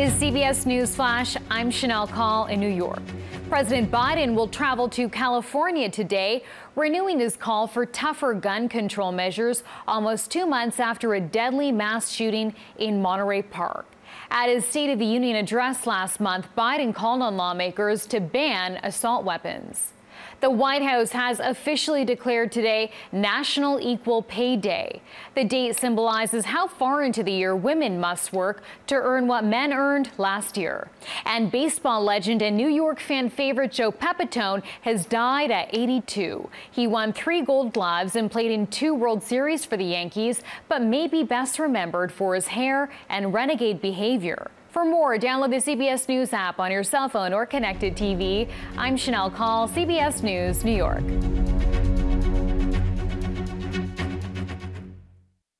is CBS News Flash. I'm Shanelle Kaul in New York. President Biden will travel to California today, renewing his call for tougher gun control measures almost two months after a deadly mass shooting in Monterey Park. At his State of the Union address last month, Biden called on lawmakers to ban assault weapons. The White House has officially declared today National Equal Pay Day. The date symbolizes how far into the year women must work to earn what men earned last year. And baseball legend and New York fan favorite Joe Pepitone has died at 82. He won three gold gloves and played in two World Series for the Yankees, but may be best remembered for his hair and renegade behavior. For more, download the CBS News app on your cell phone or connected TV. I'm Shanelle Kaul, CBS News, New York.